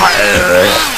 เออ